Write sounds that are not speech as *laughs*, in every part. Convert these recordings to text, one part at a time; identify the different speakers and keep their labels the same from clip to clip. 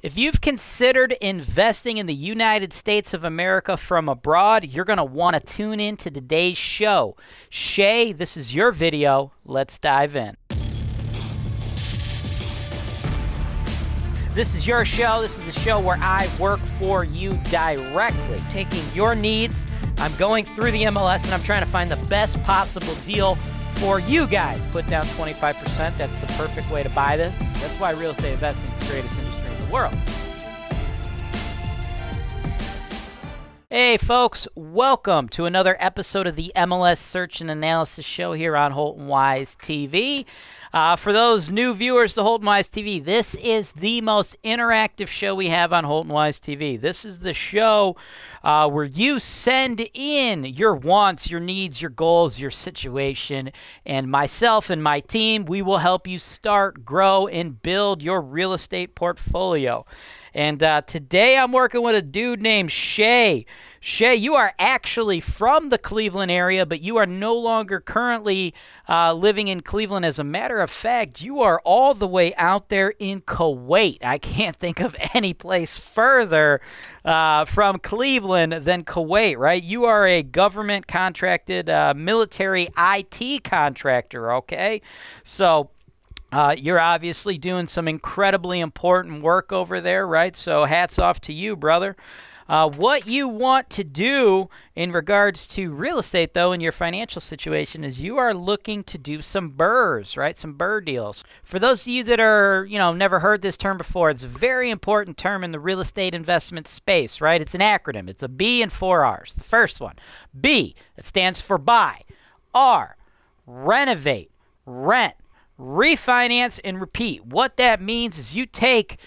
Speaker 1: If you've considered investing in the United States of America from abroad, you're going to want to tune in to today's show. Shay, this is your video. Let's dive in. This is your show. This is the show where I work for you directly, taking your needs. I'm going through the MLS and I'm trying to find the best possible deal for you guys. Put down 25%. That's the perfect way to buy this. That's why real estate investing is the greatest industry world. Hey, folks, welcome to another episode of the MLS Search and Analysis Show here on Holton Wise TV. Uh, for those new viewers to Holton Wise TV, this is the most interactive show we have on Holton Wise TV. This is the show uh, where you send in your wants, your needs, your goals, your situation, and myself and my team, we will help you start, grow, and build your real estate portfolio. And uh, today I'm working with a dude named Shay. Shay, you are actually from the Cleveland area, but you are no longer currently uh, living in Cleveland. As a matter of fact, you are all the way out there in Kuwait. I can't *laughs* think of any place further uh, from Cleveland than Kuwait, right? You are a government contracted uh, military IT contractor, okay? So, uh, you're obviously doing some incredibly important work over there, right? So hats off to you, brother. Uh, what you want to do in regards to real estate, though, in your financial situation, is you are looking to do some BRRRRs, right? Some BRRRR deals. For those of you that are, you know, never heard this term before, it's a very important term in the real estate investment space, right? It's an acronym. It's a B and four R's. The first one, B, it stands for buy. R, renovate, rent refinance and repeat. What that means is you take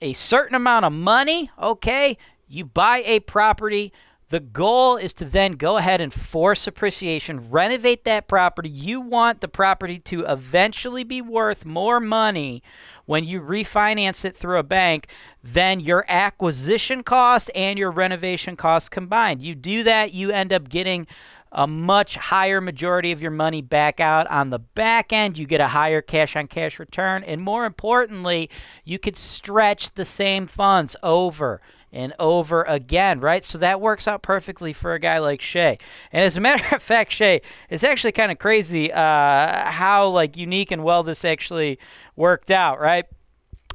Speaker 1: a certain amount of money, okay? You buy a property. The goal is to then go ahead and force appreciation, renovate that property. You want the property to eventually be worth more money when you refinance it through a bank than your acquisition cost and your renovation cost combined. You do that, you end up getting a much higher majority of your money back out on the back end. You get a higher cash on cash return. And more importantly, you could stretch the same funds over and over again, right? So that works out perfectly for a guy like Shay. And as a *laughs* matter of fact, Shay, it's actually kind of crazy uh, how like unique and well this actually worked out, right?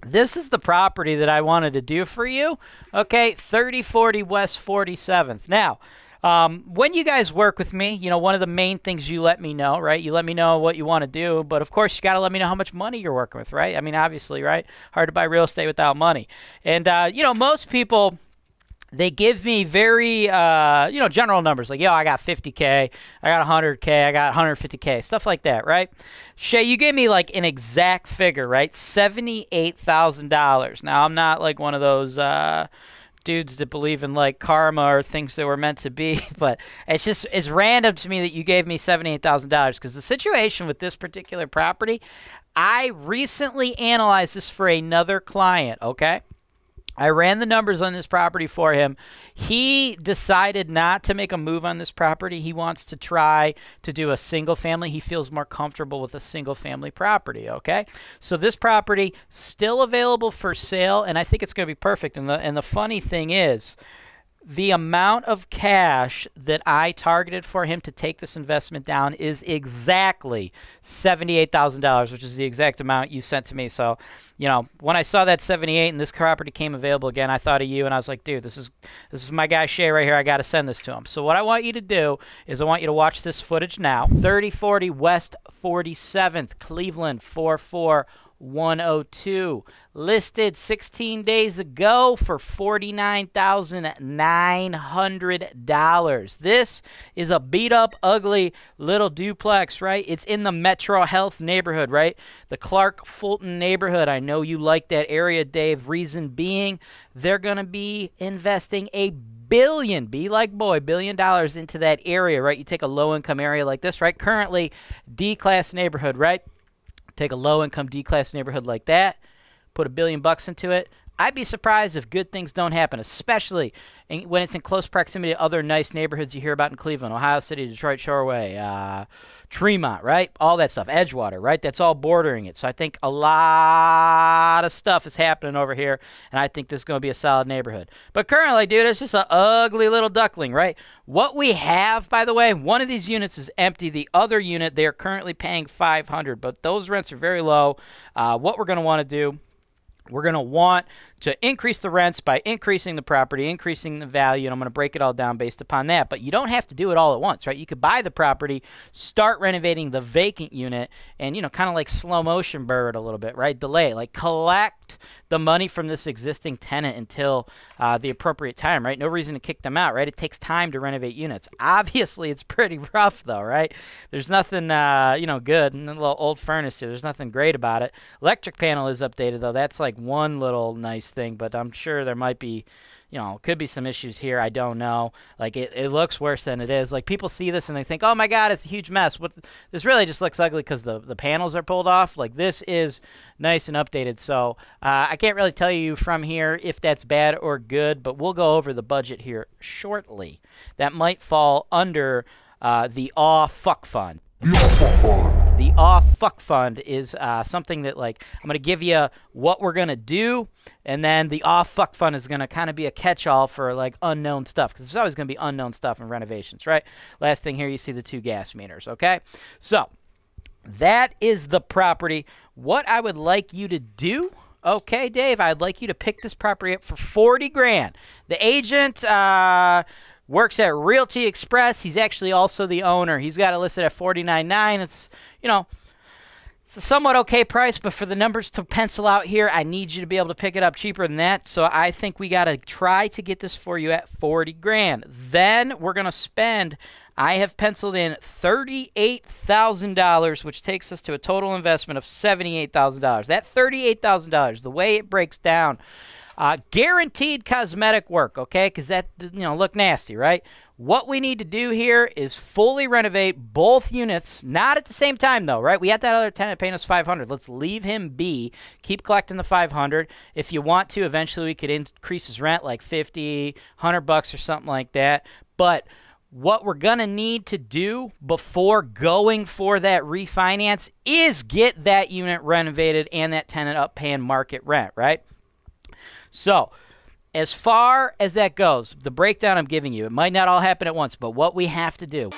Speaker 1: This is the property that I wanted to do for you. Okay, 3040 West 47th. Now, um, when you guys work with me, you know, one of the main things you let me know, right? You let me know what you want to do, but of course, you got to let me know how much money you're working with, right? I mean, obviously, right? Hard to buy real estate without money. And, uh, you know, most people they give me very uh, you know general numbers like yo i got 50k i got 100k i got 150k stuff like that right shay you gave me like an exact figure right $78000 now i'm not like one of those uh, dudes that believe in like karma or things that were meant to be. *laughs* But it's just it's random to me that you gave me seventy eight thousand dollars because the situation with this particular property, I recently analyzed this for another client. Okay. I ran the numbers on this property for him. He decided not to make a move on this property. He wants to try to do a single family. He feels more comfortable with a single family property, okay? So this property still available for sale and I think it's going to be perfect. And the and the funny thing is, the amount of cash that I targeted for him to take this investment down is exactly $78,000, which is the exact amount you sent to me. So, you know, when I saw that 78 and this property came available again, I thought of you and I was like, dude, this is this is my guy Shay right here. I got to send this to him. So what I want you to do is I want you to watch this footage now. 3040 West 47th, Cleveland 44 102 listed 16 days ago for $49,900. This is a beat up ugly little duplex, right? It's in the Metro Health neighborhood, right? The Clark Fulton neighborhood. I know you like that area, Dave. Reason being, they're going to be investing a billion, be like boy, billion dollars into that area, right? You take a low income area like this, right? Currently, D class neighborhood, right? Take a low income D class neighborhood like that, put a billion bucks into it. I'd be surprised if good things don't happen, especially in, when it's in close proximity to other nice neighborhoods you hear about in Cleveland, Ohio City, Detroit Shoreway, uh, Tremont, right? All that stuff. Edgewater, right? That's all bordering it. So I think a lot of stuff is happening over here, and I think this is going to be a solid neighborhood. But currently, dude, it's just an ugly little duckling, right? What we have, by the way, one of these units is empty. The other unit, they are currently paying 500 but those rents are very low. Uh, what we're going to want to do we're going to want to increase the rents by increasing the property, increasing the value, and I'm going to break it all down based upon that. But you don't have to do it all at once, right? You could buy the property, start renovating the vacant unit, and, you know, kind of like slow motion bird a little bit, right? Delay, like collect the money from this existing tenant until uh, the appropriate time, right? No reason to kick them out, right? It takes time to renovate units. Obviously, it's pretty rough, though, right? There's nothing, uh, you know, good. And a little old furnace here. There's nothing great about it. Electric panel is updated, though. That's like one little nice thing, but I'm sure there might be, you know, could be some issues here. I don't know. Like it, it looks worse than it is. Like people see this and they think, oh my god, it's a huge mess. What this really just looks ugly because the the panels are pulled off. Like this is nice and updated. So uh, I can't really tell you from here if that's bad or good, but we'll go over the budget here shortly. That might fall under uh, the awe fuck fund. The Aw Fuck Fund is uh, something that, like, I'm going to give you what we're going to do, and then the Aw Fuck Fund is going to kind of be a catch all for, like, unknown stuff, because there's always going to be unknown stuff in renovations, right? Last thing here, you see the two gas meters, okay? So, that is the property. What I would like you to do. Okay, Dave, I'd like you to pick this property up for 40 grand. The agent, uh, works at Realty Express. He's actually also the owner. He's got it listed at forty nine nine. It's you know, it's a somewhat okay price, but for the numbers to pencil out here, I need you to be able to pick it up cheaper than that. So I think we got to try to get this for you at 40 grand. Then we're going to spend I have penciled in $38,000, which takes us to a total investment of $78,000. That $38,000, the way it breaks down, uh, guaranteed cosmetic work, okay? Because that, you know, look nasty, right? What we need to do here is fully renovate both units, not at the same time though, right? We had that other tenant paying us 500. Let's leave him be. Keep collecting the 500. If you want to, eventually we could increase his rent like 50, 100 bucks or something like that. But what we're going to need to do before going for that refinance is get that unit renovated and that tenant up paying market rent, right? So, as far as that goes, the breakdown I'm giving you, it might not all happen at once, but what we have to do.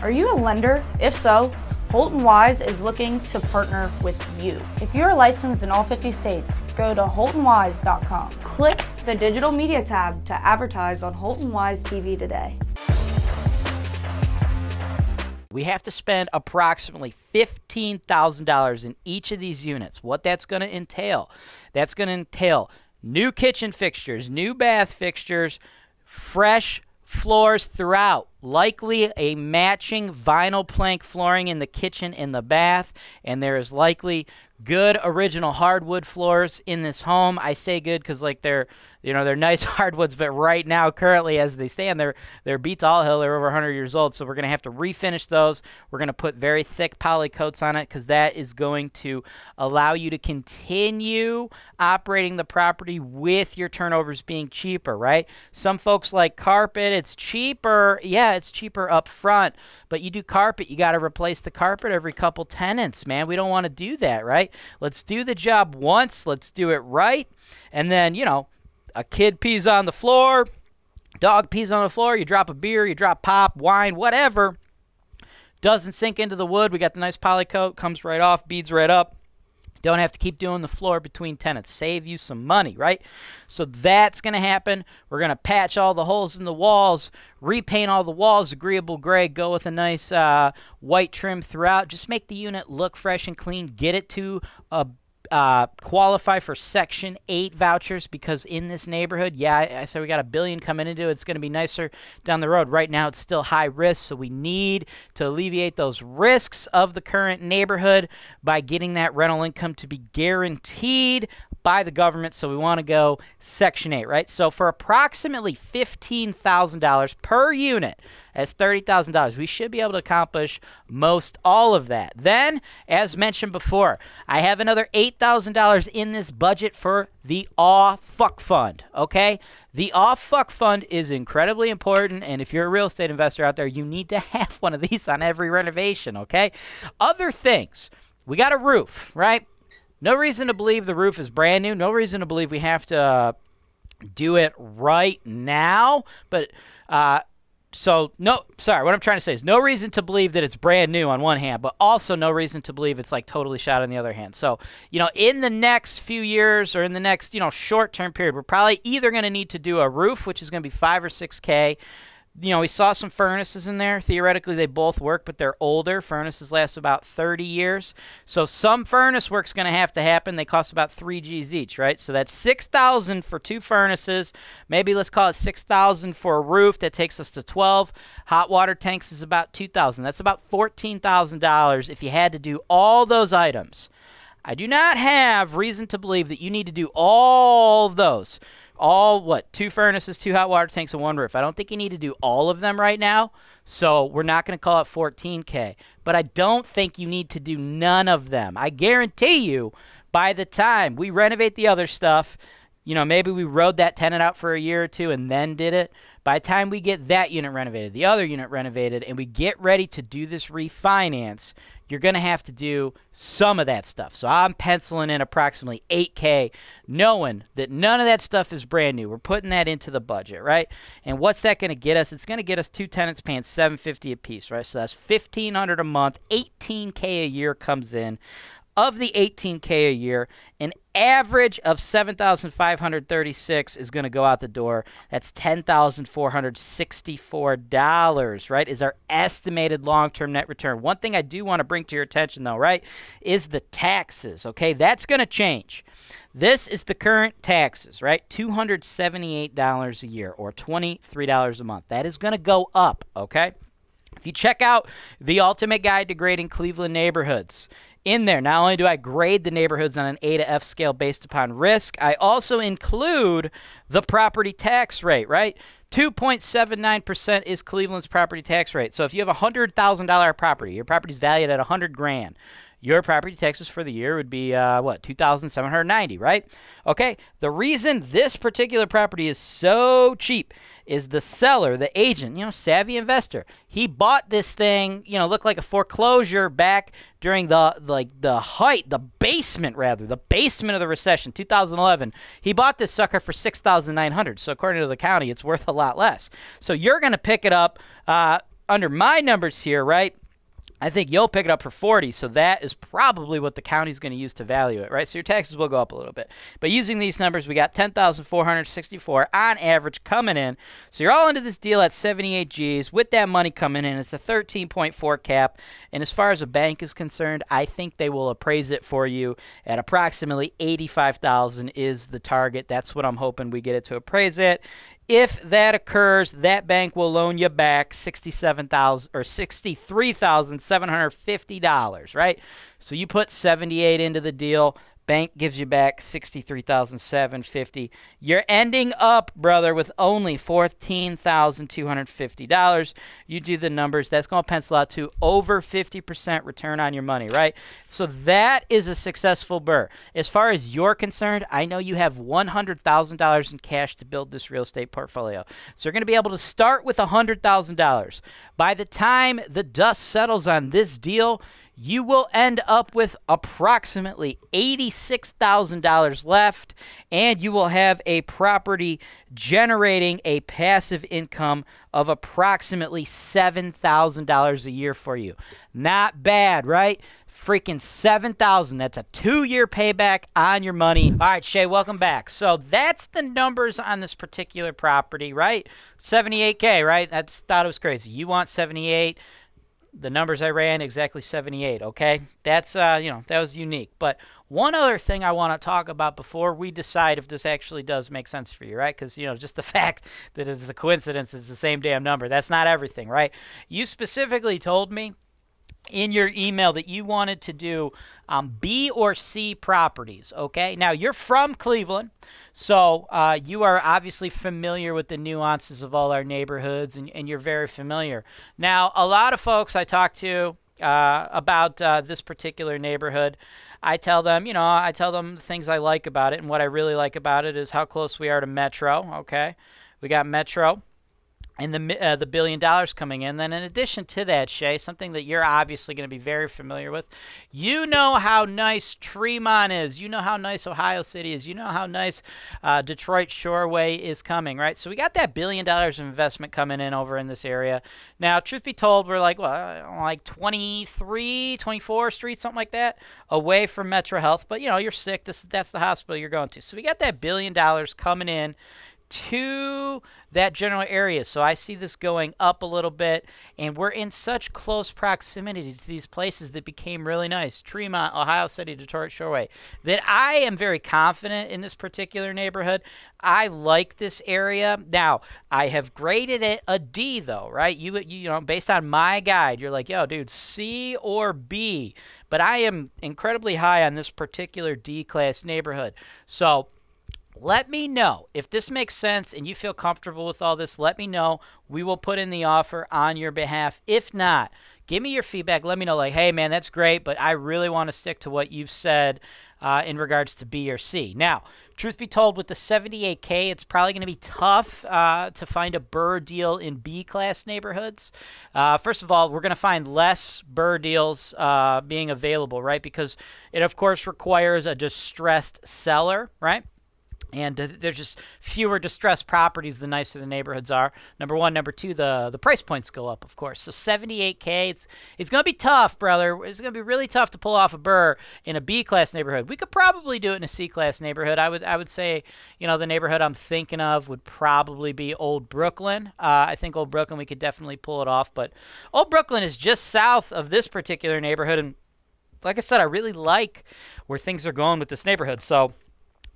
Speaker 2: Are you a lender? If so, Holton Wise is looking to partner with you. If you're licensed in all 50 states, go to holtonwise.com. Click the digital media tab to advertise on Holton Wise TV today.
Speaker 1: We have to spend approximately $15,000 in each of these units. What that's going to entail, that's going to entail new kitchen fixtures, new bath fixtures, fresh floors throughout. Likely a matching vinyl plank flooring in the kitchen and the bath, and there is likely good original hardwood floors in this home. I say good because like they're you know they're nice *laughs* hardwoods, but right now currently as they stand, they're they're beat all hill. They're over 100 years old, so we're gonna have to refinish those. We're gonna put very thick poly coats on it because that is going to allow you to continue operating the property with your turnovers being cheaper. Right? Some folks like carpet. It's cheaper. Yeah, it's cheaper up front, but you do carpet, you got to replace the carpet every couple tenants, man. We don't want to do that, right? Let's do the job once. Let's do it right. And then, you know, a kid pees on the floor, dog pees on the floor, you drop a beer, you drop pop, wine, whatever. Doesn't sink into the wood. We got the nice poly coat, comes right off, beads right up. Don't have to keep doing the floor between tenants. Save you some money, right? So that's going to happen. We're going to patch all the holes in the walls, repaint all the walls agreeable gray, go with a nice uh, white trim throughout. Just make the unit look fresh and clean. Get it to a uh, qualify for Section 8 vouchers because in this neighborhood, yeah, I, I said we got a billion coming into it. It's going to be nicer down the road. Right now, it's still high risk, so we need to alleviate those risks of the current neighborhood by getting that rental income to be guaranteed by the government, so we want to go Section 8, right? So for approximately $15,000 per unit, that's $30,000. We should be able to accomplish most all of that. Then, as mentioned before, I have another $8,000 in this budget for the Aw Fuck Fund, okay? The Aw Fuck Fund is incredibly important, and if you're a real estate investor out there, you need to *laughs* have one of these on every renovation, okay? Other things, we got a roof, right? No reason to believe the roof is brand new. No reason to believe we have to uh, do it right now, but uh, so no sorry what i'm trying to say is no reason to believe that it's brand new on one hand but also no reason to believe it's like totally shot on the other hand so you know in the next few years or in the next you know short term period we're probably either going to need to do a roof which is going to be 5 or 6k you know, we saw some furnaces in there. Theoretically, they both work, but they're older. Furnaces last about 30 years. So some furnace work's going to have to happen. They cost about 3 Gs each, right? So that's 6000 for two furnaces. Maybe let's call it 6000 for a roof. That takes us to 12. Hot water tanks is about 2000 That's about $14,000 if you had to do all those items. I do not have reason to believe that you need to do all of those all what two furnaces, two hot water tanks, and one roof. I don't think you need to do all of them right now, so we're not going to call it 14k. But I don't think you need to do none of them. I guarantee you, by the time we renovate the other stuff, you know, maybe we rode that tenant out for a year or two and then did it. By the time we get that unit renovated, the other unit renovated, and we get ready to do this refinance, you're going to have to do some of that stuff. So I'm penciling in approximately 8K, knowing that none of that stuff is brand new. We're putting that into the budget, right? And what's that going to get us? It's going to get us two tenants paying 750 a piece, right? So that's 1500 a month, 18K a year comes in of the 18K a year, an average of 7,536 is going to go out the door. That's $10,464, right? Is our estimated long-term net return. One thing I do want to bring to your attention though, right, is the taxes, okay? That's going to change. This is the current taxes, right? $278 a year or $23 a month. That is going to go up, okay? If you check out the Ultimate Guide to Grading Cleveland Neighborhoods, in there. Not only do I grade the neighborhoods on an A to F scale based upon risk, I also include the property tax rate, right? 2.79% is Cleveland's property tax rate. So if you have a $100,000 property, your property is valued at 100 grand. Your property taxes for the year would be uh, what 2,790, right? Okay. The reason this particular property is so cheap is the seller, the agent, you know, savvy investor. He bought this thing, you know, looked like a foreclosure back during the like the height, the basement rather, the basement of the recession, 2011. He bought this sucker for 6,900. So according to the county, it's worth a lot less. So you're going to pick it up uh, under my numbers here, right? I think you'll pick it up for 40, so that is probably what the county's going to use to value it, right? So your taxes will go up a little bit. But using these numbers, we got 10,464 on average coming in. So you're all into this deal at 78 Gs with that money coming in. It's a 13.4 cap. And as far as a bank is concerned, I think they will appraise it for you at approximately 85,000 is the target. That's what I'm hoping we get it to appraise it. If that occurs, that bank will loan you back sixty-seven thousand or sixty-three thousand seven hundred fifty dollars, right? So you put seventy-eight into the deal. Bank gives you back sixty-three thousand seven fifty. You're ending up, brother, with only fourteen thousand two hundred fifty dollars. You do the numbers. That's going to pencil out to over fifty percent return on your money, right? So that is a successful BRRRR. As far as you're concerned, I know you have one hundred thousand dollars in cash to build this real estate portfolio. So you're going to be able to start with hundred thousand dollars. By the time the dust settles on this deal you will end up with approximately $86,000 left, and you will have a property generating a passive income of approximately $7,000 a year for you. Not bad, right? Freaking 7000 That's a two year payback on your money. All right, Shay, welcome back. So that's the numbers on this particular property, right? 78K, right? I thought it was crazy. You want 78 the numbers I ran exactly 78. Okay, that's uh, you know that was unique. But one other thing I want to talk about before we decide if this actually does make sense for you, right? Because you know just the *laughs* fact that it's a coincidence it's the same damn number. That's not everything, right? You specifically told me in your email that you wanted to do um, B or C properties. Okay, now you're from Cleveland, so uh, you are obviously familiar with the nuances of all our neighborhoods, and, and you're very familiar. Now, a lot of folks I talk to uh, about uh, this particular neighborhood. I tell them, you know, I tell them the things I like about it, and what I really like about it is how close we are to Metro. Okay, we got Metro and the uh, the billion dollars coming in. Then, in addition to that, Shay, something that you're obviously going to be very familiar with, you know how nice Tremont is. You know how nice Ohio City is. You know how nice uh, Detroit Shoreway is coming, right? So we got that billion dollars of investment coming in over in this area. Now, truth be told, we're like well, like 23, 24 streets, something like that, away from Metro Health. But you know, you're sick. This that's the hospital you're going to. So we got that billion dollars coming in to that general area. So I see this going up a little bit, and we're in such close proximity to these places that became really nice Tremont, Ohio City, Detroit Shoreway that I am very confident in this particular neighborhood. I like this area. Now, I have graded it a D, though, right? You, you know, based on my guide, you're like, yo, dude, C or B. But I am incredibly high on this particular D class neighborhood. So, let me know if this makes sense and you feel comfortable with all this. Let me know. We will put in the offer on your behalf. If not, give me your feedback. Let me know, like, hey, man, that's great, but I really want to stick to what you've said uh, in regards to B or C. Now, truth be told, with the 78K, it's probably going to be tough uh, to find a BRRRR deal in B class neighborhoods. Uh, first of all, we're going to find less BRRRR deals uh, being available, right? Because it, of course, requires a distressed seller, right? And there's just fewer distressed properties the nicer the neighborhoods are. Number one number two the the price points go up of course. So 78k it's it's to be tough brother. It's to be really tough to pull off a BRRRR in a b class neighborhood. We could probably do it in a c class neighborhood. I would i would say you know the neighborhood i'm thinking of would probably be old brooklyn. Uh, i think old brooklyn we could definitely pull it off but old brooklyn is just south of this particular neighborhood and like i said i really like where things are going with this neighborhood. So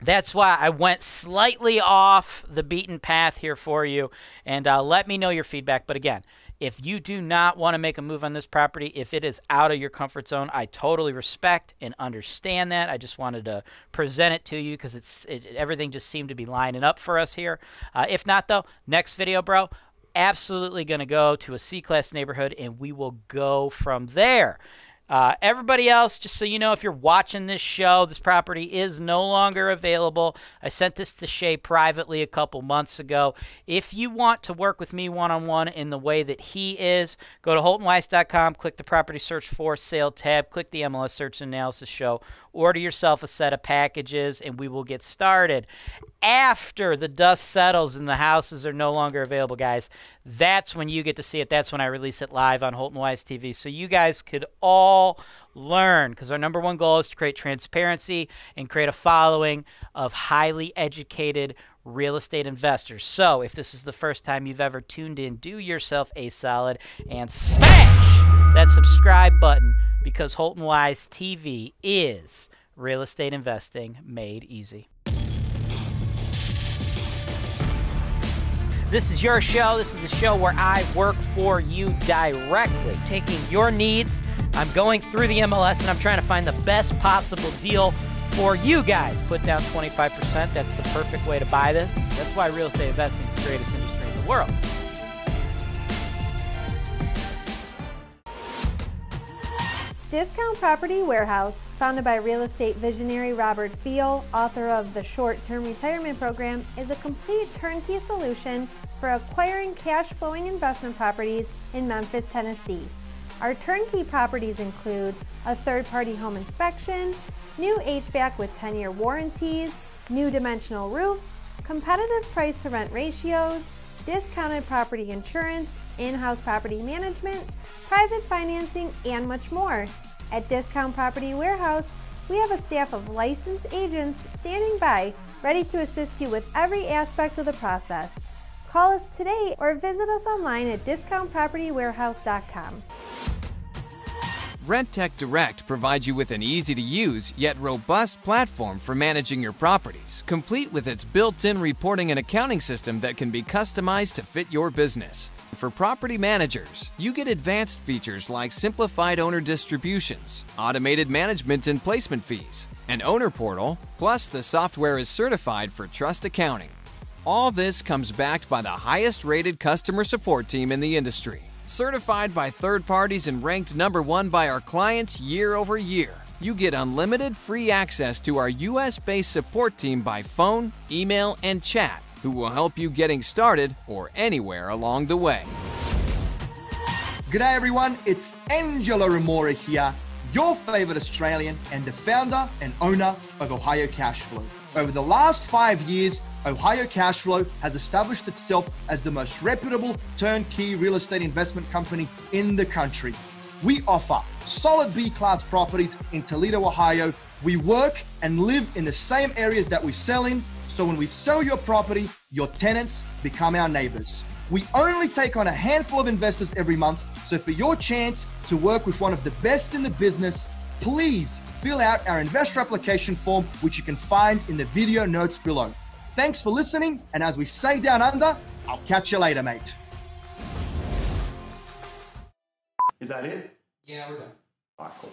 Speaker 1: that's why I went slightly off the beaten path here for you. And uh, let me know your feedback. But again, if you do not want to make a move on this property, if it is out of your comfort zone, I totally respect and understand that. I just wanted to present it to you because it's it, everything just seemed to be lining up for us here. Uh, if not, though, next video, bro, absolutely going to go to a C class neighborhood and we will go from there. Uh, everybody else, just so you know, if you're watching this show, this property is no longer available. I sent this to Shay privately a couple months ago. If you want to work with me one on one in the way that he is, go to HoltonWise.com, click the property search for sale tab, click the MLS search and analysis show, order yourself a set of packages, and we will get started. After the dust settles and the houses are no longer available, guys, that's when you get to see it. That's when I release it live on Holton Wise TV. So you guys could all learn because our number one goal is to create transparency and create a following of highly educated real estate investors. So if this is the first time you've ever tuned in, do yourself a solid and smash that subscribe button because Holton Wise TV is real estate investing made easy. This is your show. This is the show where I work for you directly, taking your needs. I'm going through the MLS and I'm trying to find the best possible deal for you guys. Put down 25%. That's the perfect way to buy this. That's why real estate investing is the greatest industry in the world.
Speaker 3: Discount Property Warehouse, founded by real estate visionary Robert Feol, author of the Short Term Retirement Program, is a complete turnkey solution for acquiring cash flowing investment properties in Memphis, Tennessee. Our turnkey properties include a third party home inspection, new HVAC with 10 year warranties, new dimensional roofs, competitive price to rent ratios, discounted property insurance, in-house property management, private financing, and much more. At Discount Property Warehouse, we have a staff of licensed agents standing by, ready to assist you with every aspect of the process. Call us today or visit us online at discountpropertywarehouse.com.
Speaker 4: Rentec Direct provides you with an easy to use yet robust platform for managing your properties, complete with its built in reporting and accounting system that can be customized to fit your business. For property managers, you get advanced features like simplified owner distributions, automated management and placement fees, an owner portal, plus the software is certified for trust accounting. All this comes backed by the highest rated customer support team in the industry, certified by third parties and ranked number one by our clients year over year. You get unlimited free access to our US based support team by phone, email, and chat, who will help you getting started or anywhere along the way.
Speaker 5: G'day everyone, it's Angela Remora here, your favorite Australian and the founder and owner of Ohio Cashflow. Over the last five years, Ohio Cashflow has established itself as the most reputable turnkey real estate investment company in the country. We offer solid B class properties in Toledo, Ohio. We work and live in the same areas that we sell in. So when we sell your property, your tenants become our neighbors. We only take on a handful of investors every month. So for your chance to work with one of the best in the business, please fill out our investor application form, which you can find in the video notes below. Thanks for listening. And as we say down under, I'll catch you later, mate.
Speaker 6: Is that it?
Speaker 4: Yeah, we're done.
Speaker 6: All right, cool.